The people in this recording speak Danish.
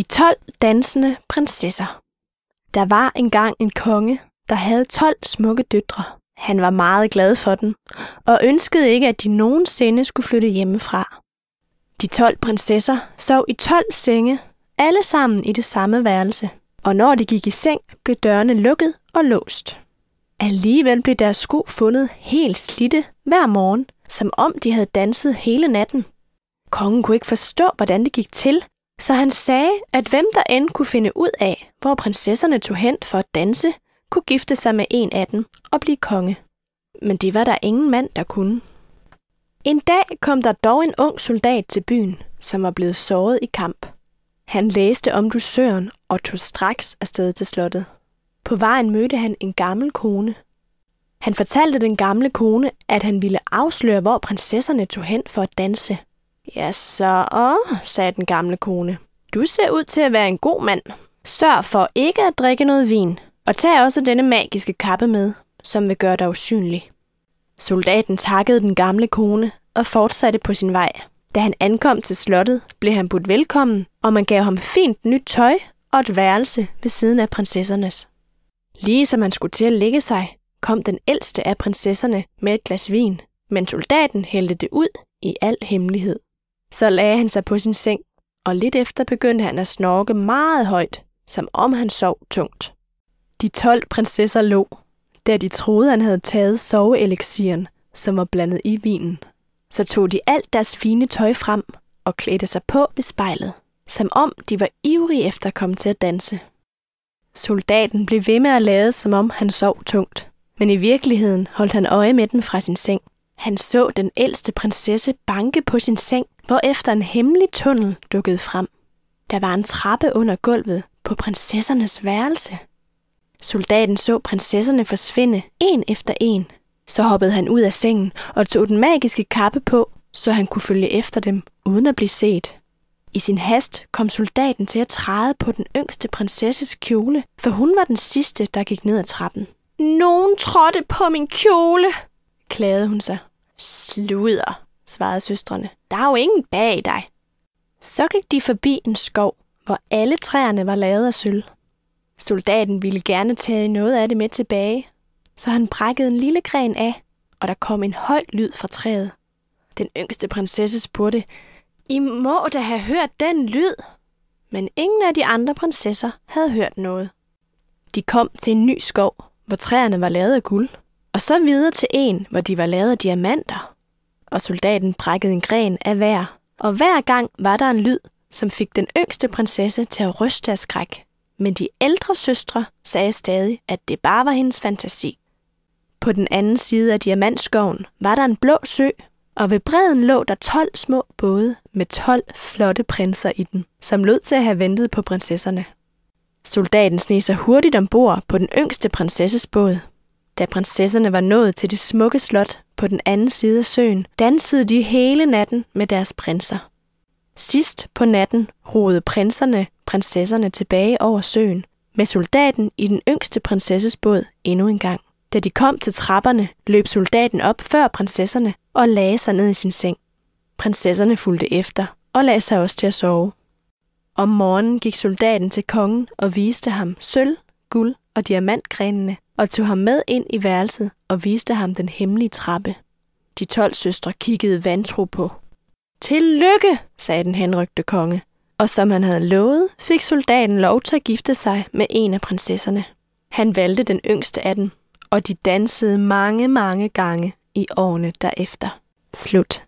De 12 dansende prinsesser. Der var engang en konge, der havde 12 smukke døtre. Han var meget glad for dem, og ønskede ikke, at de nogensinde skulle flytte hjemmefra. De 12 prinsesser sov i 12 senge, alle sammen i det samme værelse, og når de gik i seng, blev dørene lukket og låst. Alligevel blev deres sko fundet helt slitte hver morgen, som om de havde danset hele natten. Kongen kunne ikke forstå, hvordan det gik til, så han sagde, at hvem der end kunne finde ud af, hvor prinsesserne tog hen for at danse, kunne gifte sig med en af dem og blive konge. Men det var der ingen mand, der kunne. En dag kom der dog en ung soldat til byen, som var blevet såret i kamp. Han læste om dusøren og tog straks afsted til slottet. På vejen mødte han en gammel kone. Han fortalte den gamle kone, at han ville afsløre, hvor prinsesserne tog hen for at danse – Ja, så, sagde den gamle kone. Du ser ud til at være en god mand. Sørg for ikke at drikke noget vin, og tag også denne magiske kappe med, som vil gøre dig usynlig. Soldaten takkede den gamle kone og fortsatte på sin vej. Da han ankom til slottet, blev han budt velkommen, og man gav ham fint nyt tøj og et værelse ved siden af prinsessernes. Lige som han skulle til at lægge sig, kom den ældste af prinsesserne med et glas vin, men soldaten hældte det ud i al hemmelighed. Så lagde han sig på sin seng, og lidt efter begyndte han at snorke meget højt, som om han sov tungt. De 12 prinsesser lå, da de troede, han havde taget soveelixieren, som var blandet i vinen. Så tog de alt deres fine tøj frem og klædte sig på ved spejlet, som om de var ivrige efter at komme til at danse. Soldaten blev ved med at lade, som om han sov tungt, men i virkeligheden holdt han øje med den fra sin seng. Han så den ældste prinsesse banke på sin seng efter en hemmelig tunnel dukkede frem. Der var en trappe under gulvet på prinsessernes værelse. Soldaten så prinsesserne forsvinde en efter en. Så hoppede han ud af sengen og tog den magiske kappe på, så han kunne følge efter dem uden at blive set. I sin hast kom soldaten til at træde på den yngste prinsesses kjole, for hun var den sidste, der gik ned ad trappen. Nogen trådte på min kjole, klagede hun sig. Sluder, svarede søstrene. Der er jo ingen bag dig. Så gik de forbi en skov, hvor alle træerne var lavet af sølv. Soldaten ville gerne tage noget af det med tilbage, så han brækkede en lille gren af, og der kom en høj lyd fra træet. Den yngste prinsesse spurgte, I må da have hørt den lyd. Men ingen af de andre prinsesser havde hørt noget. De kom til en ny skov, hvor træerne var lavet af guld, og så videre til en, hvor de var lavet af diamanter og soldaten brækkede en gren af hver, og hver gang var der en lyd, som fik den yngste prinsesse til at ryste af skræk. Men de ældre søstre sagde stadig, at det bare var hendes fantasi. På den anden side af diamantskoven var der en blå sø, og ved bredden lå der 12 små både med 12 flotte prinser i den, som lød til at have ventet på prinsesserne. Soldaten sneg sig hurtigt ombord på den yngste prinsesses båd. Da prinsesserne var nået til det smukke slot, på den anden side af søen, dansede de hele natten med deres prinser. Sidst på natten roede prinserne prinsesserne tilbage over søen, med soldaten i den yngste prinsesses båd endnu en gang. Da de kom til trapperne, løb soldaten op før prinsesserne og lagde sig ned i sin seng. Prinsesserne fulgte efter og lagde sig også til at sove. Om morgenen gik soldaten til kongen og viste ham sølv, guld og diamantgrenene, og tog ham med ind i værelset og viste ham den hemmelige trappe. De tolv søstre kiggede vantro på. Tillykke, sagde den henrygte konge. Og som han havde lovet, fik soldaten lov til at gifte sig med en af prinsesserne. Han valgte den yngste af dem, og de dansede mange, mange gange i årene derefter. Slut.